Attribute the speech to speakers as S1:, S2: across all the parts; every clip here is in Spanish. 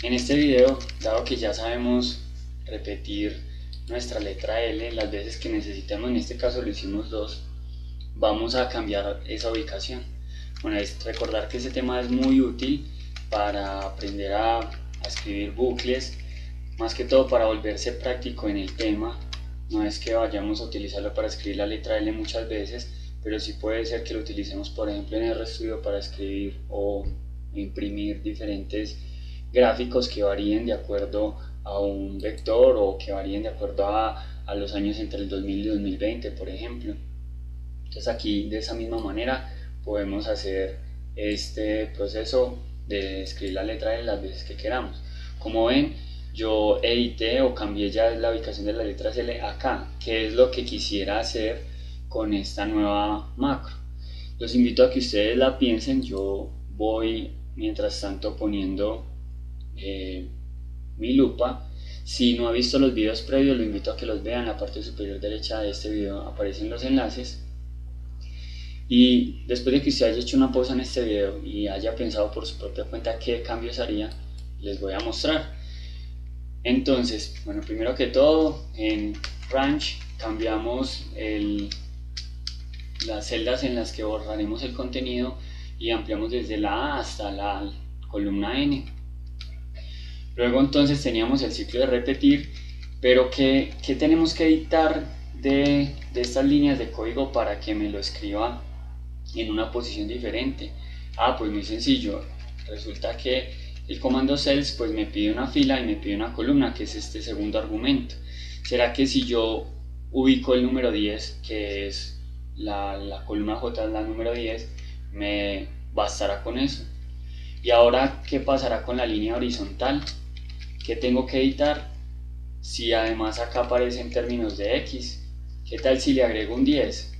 S1: En este video, dado que ya sabemos repetir nuestra letra L las veces que necesitemos, en este caso lo hicimos dos, vamos a cambiar esa ubicación. Bueno, es recordar que ese tema es muy útil para aprender a, a escribir bucles, más que todo para volverse práctico en el tema. No es que vayamos a utilizarlo para escribir la letra L muchas veces, pero sí puede ser que lo utilicemos, por ejemplo, en RStudio para escribir o imprimir diferentes gráficos que varíen de acuerdo a un vector o que varíen de acuerdo a, a los años entre el 2000 y 2020, por ejemplo. Entonces aquí de esa misma manera podemos hacer este proceso de escribir la letra L las veces que queramos. Como ven, yo edité o cambié ya la ubicación de las letras L acá, que es lo que quisiera hacer con esta nueva macro. Los invito a que ustedes la piensen, yo voy mientras tanto poniendo eh, mi lupa. Si no ha visto los videos previos, lo invito a que los vean. En la parte superior derecha de este video aparecen los enlaces. Y después de que usted haya hecho una pausa en este video y haya pensado por su propia cuenta qué cambios haría, les voy a mostrar. Entonces, bueno, primero que todo, en Ranch cambiamos las celdas en las que borraremos el contenido y ampliamos desde la A hasta la columna N. Luego entonces teníamos el ciclo de repetir, pero ¿qué, qué tenemos que editar de, de estas líneas de código para que me lo escriba en una posición diferente? Ah, pues muy sencillo. Resulta que el comando cells pues me pide una fila y me pide una columna, que es este segundo argumento. ¿Será que si yo ubico el número 10, que es la, la columna J la número 10, me bastará con eso. Y ahora, ¿qué pasará con la línea horizontal? ¿Qué tengo que editar? Si además acá aparece en términos de X, ¿qué tal si le agrego un 10?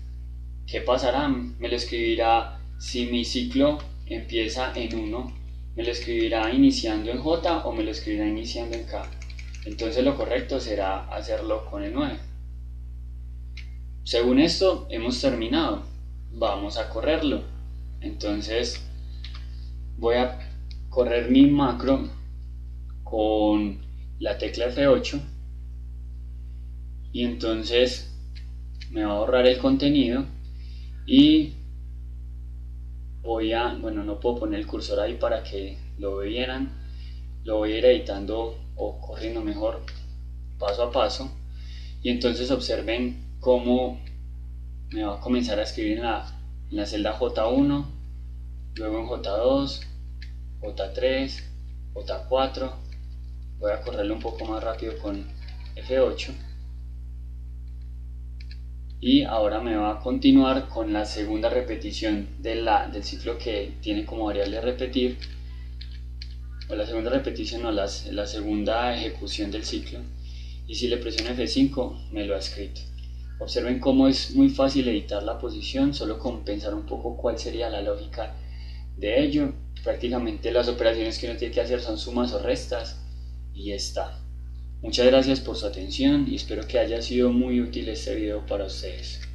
S1: ¿Qué pasará? Me lo escribirá si mi ciclo empieza en 1, me lo escribirá iniciando en J o me lo escribirá iniciando en K. Entonces lo correcto será hacerlo con el 9. Según esto, hemos terminado. Vamos a correrlo. Entonces, voy a correr mi macro con la tecla F8 y entonces me va a ahorrar el contenido y voy a, bueno, no puedo poner el cursor ahí para que lo vieran, lo voy a ir editando o corriendo mejor paso a paso. Y entonces observen cómo me va a comenzar a escribir en la, celda J1, luego en J2, J3, J4, voy a correrlo un poco más rápido con F8 y ahora me va a continuar con la segunda repetición de la, del ciclo que tiene como variable repetir. O la segunda repetición o la segunda ejecución del ciclo. Y si le presiono F5 me lo ha escrito. Observen cómo es muy fácil editar la posición, solo con pensar un poco cuál sería la lógica de ello. Prácticamente las operaciones que uno tiene que hacer son sumas o restas y está. Muchas gracias por su atención y espero que haya sido muy útil este video para ustedes.